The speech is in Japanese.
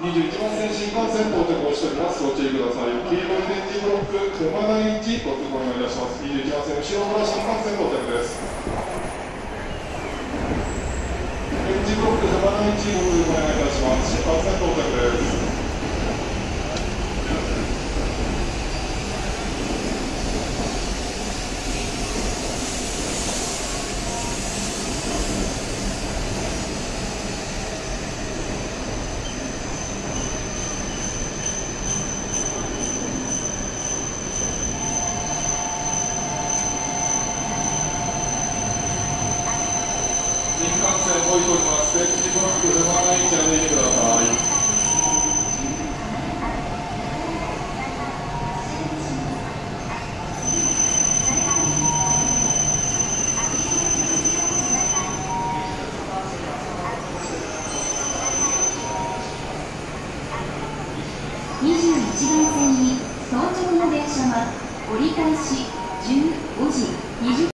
21番線新幹線到着をしておりますご注意ください。黄色い電磁ブロック熊谷一ご通行お願いいたします21番線後ろ村新幹線到着です。電磁ブロック熊谷一ご通行お願いいたします。新幹線到着です新幹線置いております電磁ブロック踏まない位置歩いてください21番線に到着の電車は折り返し15時20分